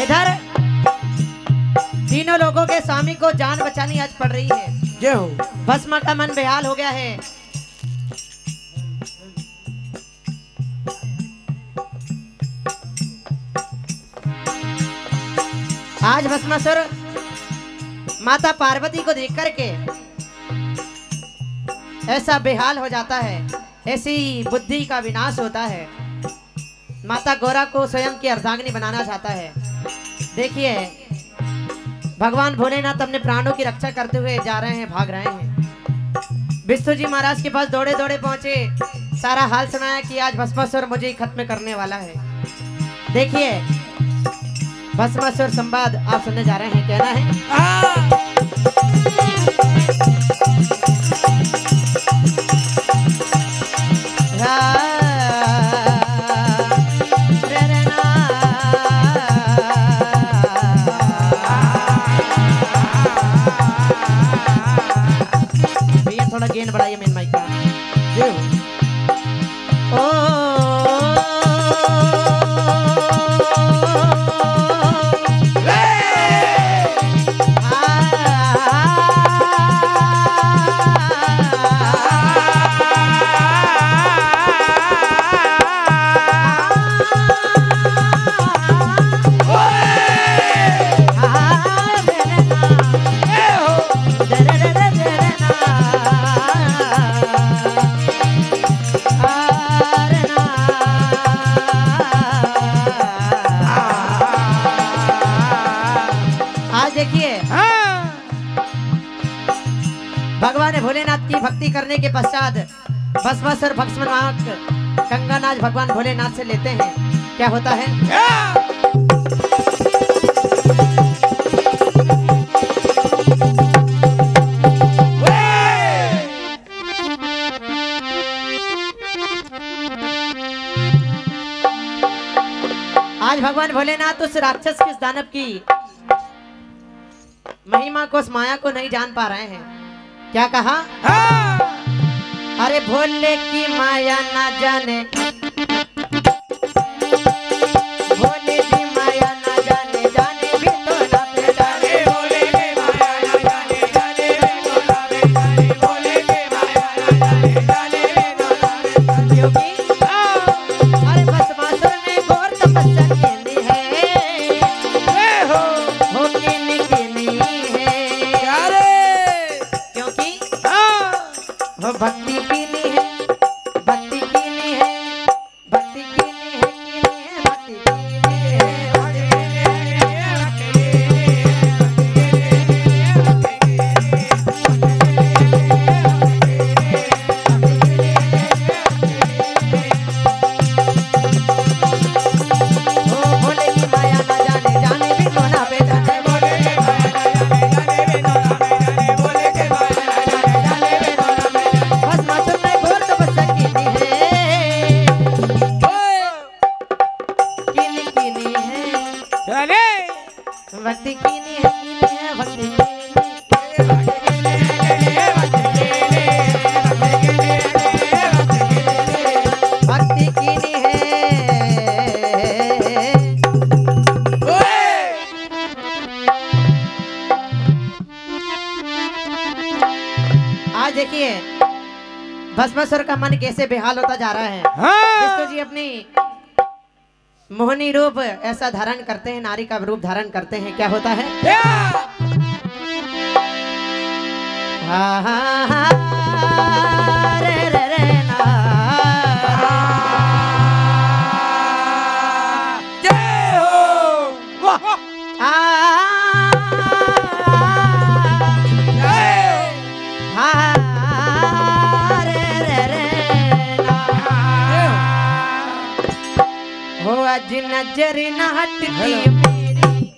इधर तीनों लोगों के स्वामी को जान बचानी आज पड़ रही है। जय हो। भस्मा का मन बेहाल हो गया है। आज भस्मासुर माता पार्वती को देख करके ऐसा बेहाल हो जाता है ऐसी बुद्धि का विनाश होता है। माता गौरा को स्वयं की अर्धांगिनी बनाना चाहता है। देखिए, भगवान भोलेनाथ अपने प्राणों की रक्षा करते हुए जा रहे हैं, भाग रहे हैं। विष्णु जी महाराज के पास दौड़े दौड़े पहुँचे। सारा हाल सुनाया कि आज भस्मासुर मुझे खत्म करने वाला है। देखिए, भस्मासुर संवाद आप सुनने जा रहे हैं, कहना है। भस्मासुर भस्मनाथ गंगानाथ भगवान भोलेनाथ से लेते हैं। क्या होता है? आज भगवान भोलेनाथ उस राक्षस की दानव की महिमा को, उस माया को नहीं जान पा रहे हैं। क्या कहा? अरे भोले की माया ना जाने देखिए भस्मासुर का मन कैसे बेहाल होता जा रहा है। विष्णु जी अपनी मोहनी रूप ऐसा धारण करते हैं नारी का रूप धारण करते हैं क्या होता है? हा हा हा रे रे रे ना। आ हा। हो अज नज़र न हटती मेरी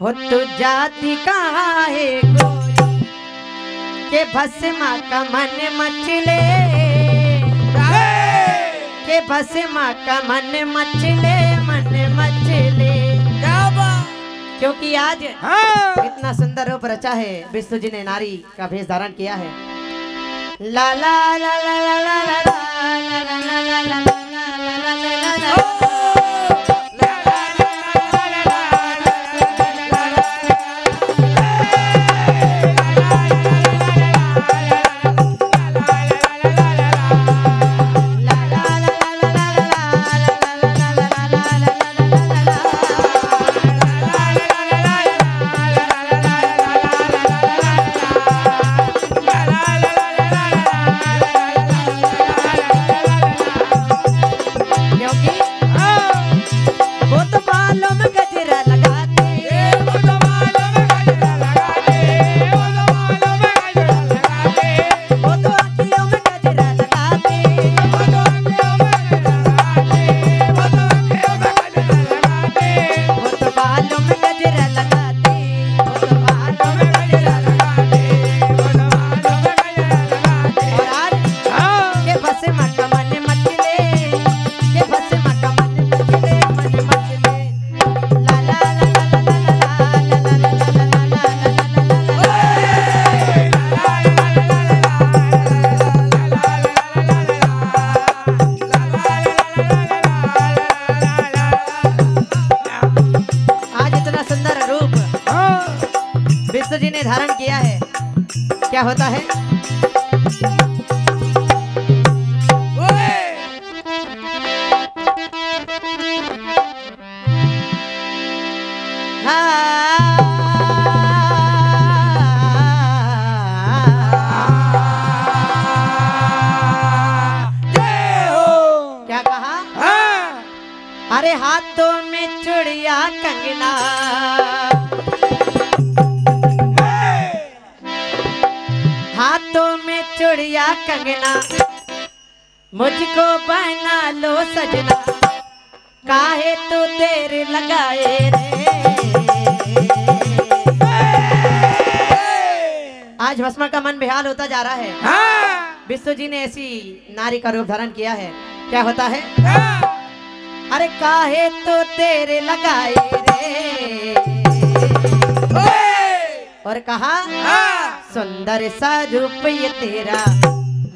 हो तू जाति कहाँ है गोरी के भस्मा का मन मचले के भस्मा का मन मचले मन मचले क्योंकि आज इतना सुंदर रूप रचा है विष्णु जी ने नारी का भेष धारण किया है ला ला ला ला ला ला ला ला ला ला ला ला ला ला ला ला ला ला ला। लो सजना काहे तो देर लगाए रे? आज भस्मा का मन बेहाल होता जा रहा है। विश्व जी ने ऐसी नारी का रूप धारण किया है। क्या होता है? अरे काहे तो तेरे लगाए रे? और कहा सुंदर सा रूप ये तेरा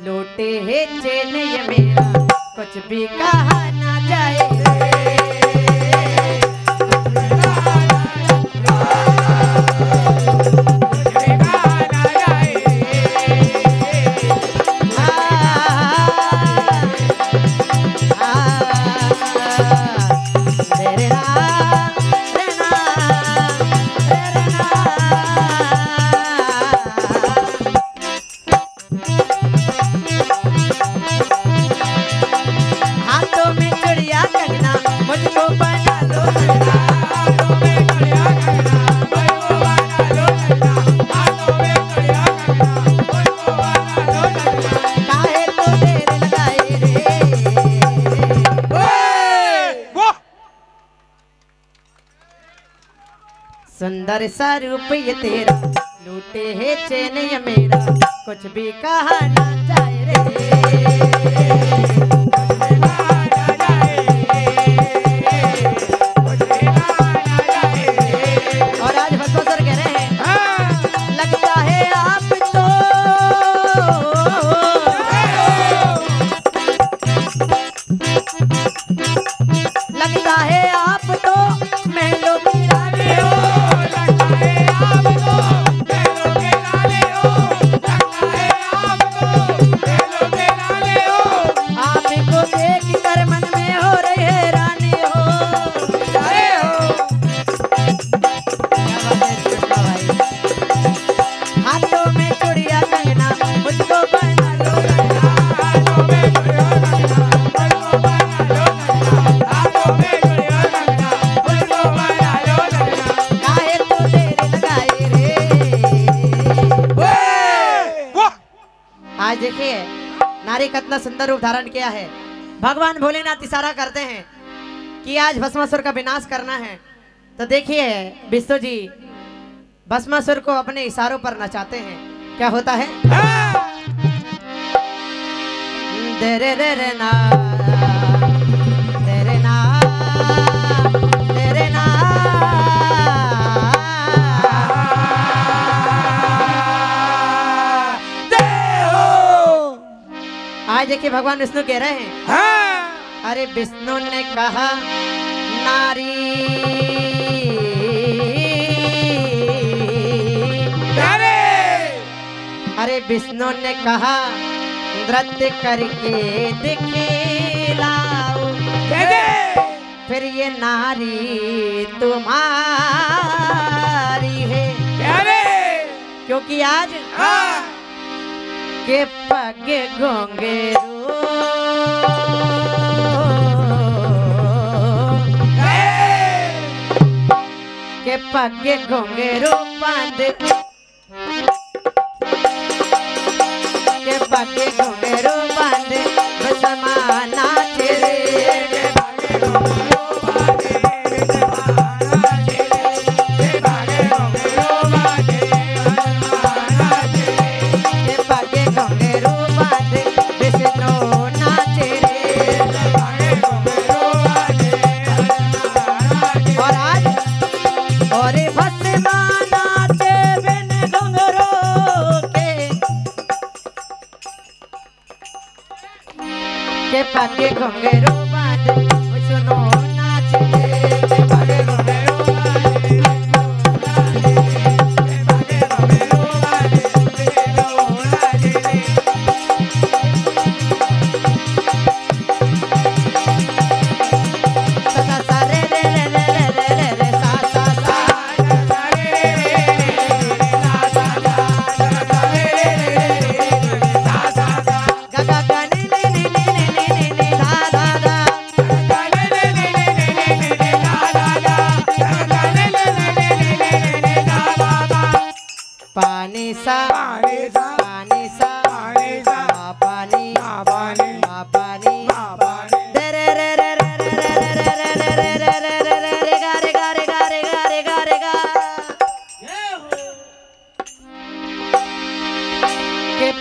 लोटे है चैन ये मेरा। कुछ भी कहा ना जाए। सुंदर सा रूप ये तेरा, लूटे है चैन मेरा कुछ भी कहा ना जाए रे। कितना सुंदर रूप धारण किया है। भगवान भोलेनाथ इशारा करते हैं कि आज भस्मासुर का विनाश करना है। तो देखिए विष्णु जी भस्मासुर को अपने इशारों पर नचाते हैं। क्या होता है। दे रे रे रे ना। आज देखिए भगवान विष्णु कह रहे हैं। अरे विष्णु ने कहा नारी। अरे विष्णु ने कहा नृत्य करके दिखलाओ फिर ये नारी तुम्हारी है। क्योंकि आज के पग गोंगे के पग घोंघेरो बाँध के पग घोंघेरो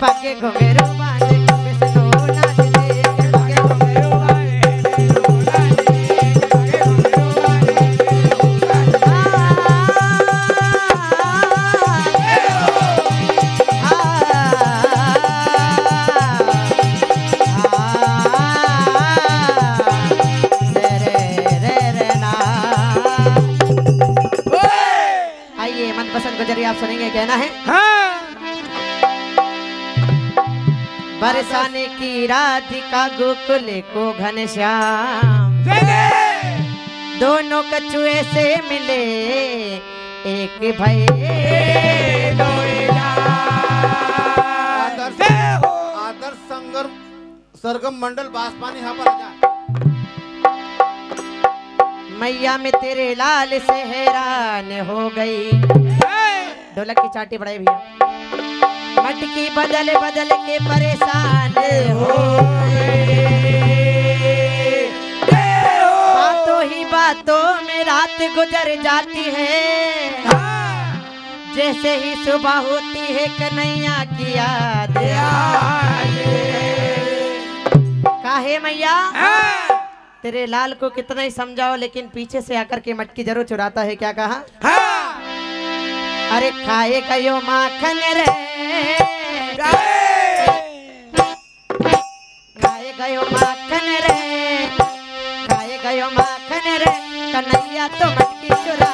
pa' que comer Radhika Gokul को घनश्याम दोनों कछुए से मिले एक भय। आदर्श आदर्श संगर सरगम मंडल बासपानी यहाँ पर आ मैया में तेरे लाल से हैरान हो गई। ढोलक की चाटी बढ़ाई भैया। मटकी बदल बदल के परेशान हो। बातों ही बातों में रात गुजर जाती है। जैसे ही सुबह होती है कन्हैया की याद। काहे मैया? तेरे लाल को कितना ही समझाओ लेकिन पीछे से आकर के मटकी ज़रूर चुराता है क्या कहा? अरे खाए गयो माखन रे। खाए गयो माखन रे। गयो माखन रे। कन्हैया तो मटकी चुरा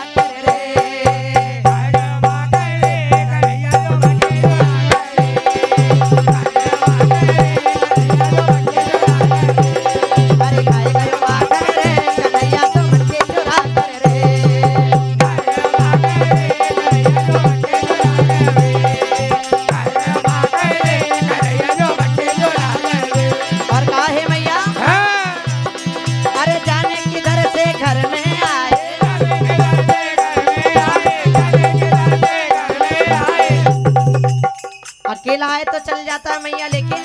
आए तो चल जाता है मैया लेकिन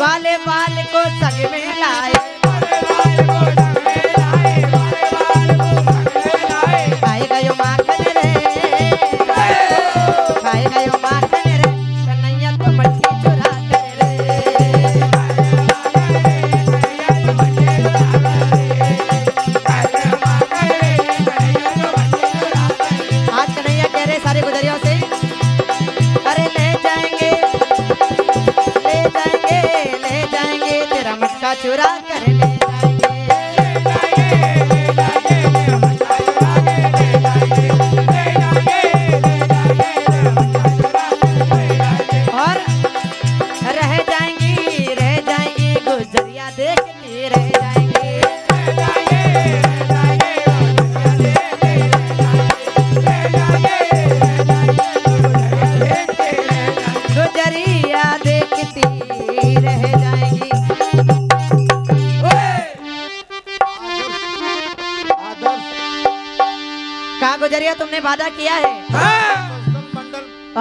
बाले बाल को संग में लाए। ले जाएँगे तेरा मटका चुरा कर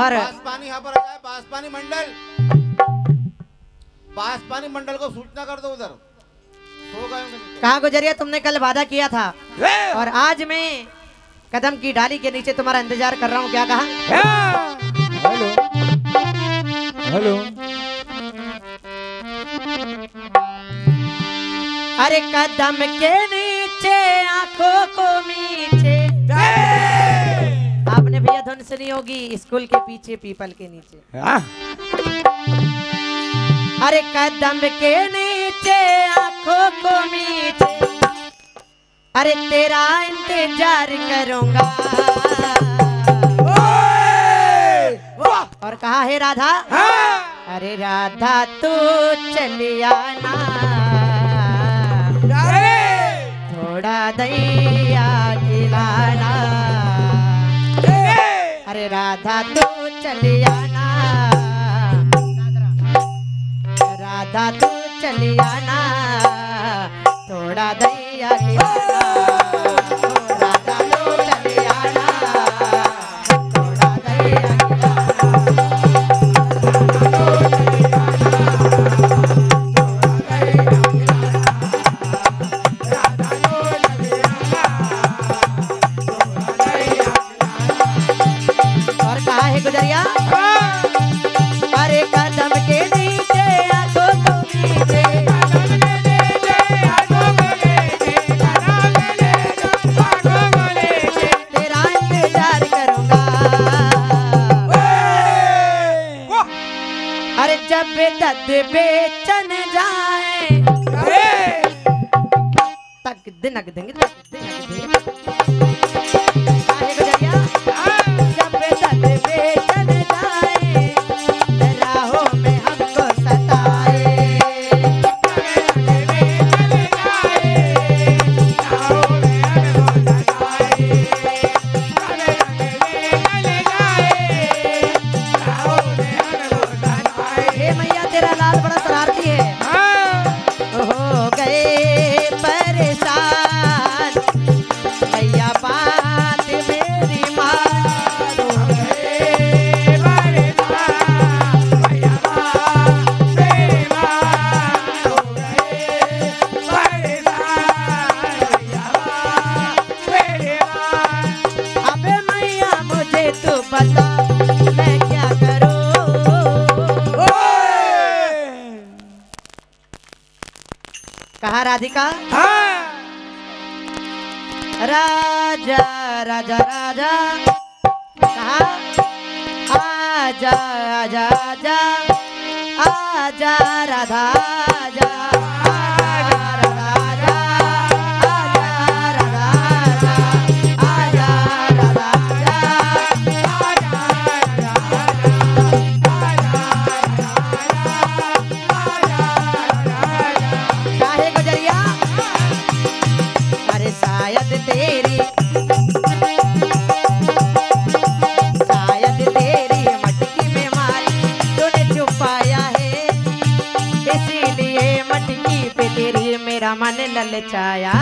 और बासपानी यहाँ पर आ जाए बासपानी मंडल। बासपानी मंडल को सूचना कर दो उधर। कहा गुजरिया? तुमने कल वादा किया था। और आज मैं कदम की डाली के नीचे तुम्हारा इंतज़ार कर रहा हूँ क्या कहा? हेलो। हेलो। अरे कदम के नीचे आँखों को नीचे आपने भैया धुन सुनी होगी स्कूल के पीछे पीपल के नीचे। अरे कदम के नीचे आँखों को नीचे अरे तेरा इंतज़ार करूँगा। और कहा है राधा? अरे राधा तू चलिया ना थोड़ा दैया खिलाना अरे राधा तू चलिया ना राधा तू चलिया ना थोड़ा दैया ओ हाँ राधिका। हाँ। राजा राजा राजा। कहा? आजा आजा आजा। आजा राधा। मन ललचाया।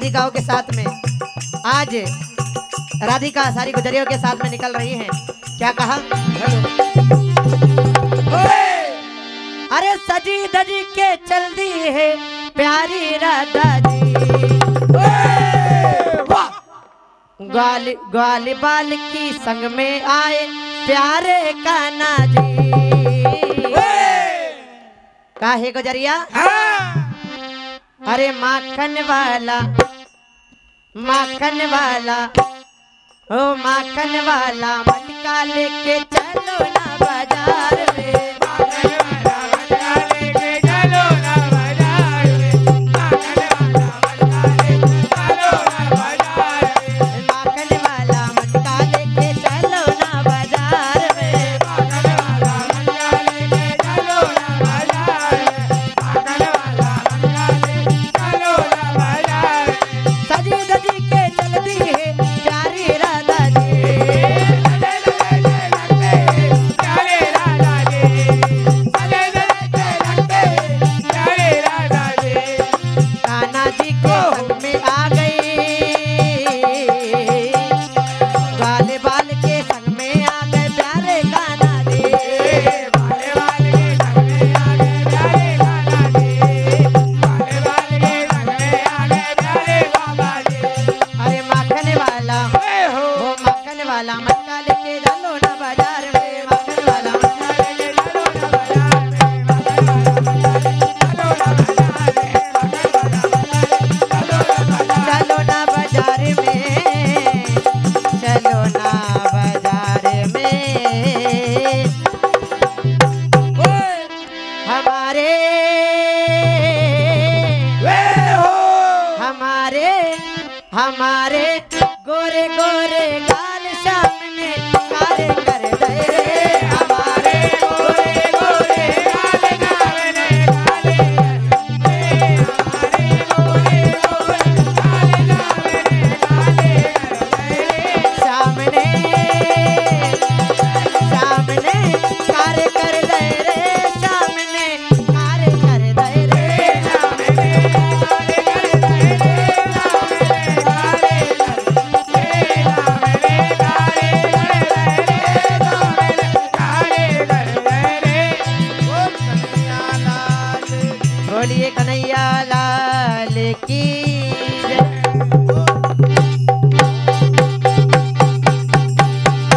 राधिकाओं के साथ में। आज राधिका सारी गुजरियों के साथ में निकल रही हैं। क्या कहा? अरे सजी दजी के चल दी है प्यारी राधा जी। ग्वाली ग्वाल बाल की संग में आए प्यारे काना जी। का गुजरिया? अरे माखन वाला माखन वाला ओ माखन वाला मटका लेके चलो ना।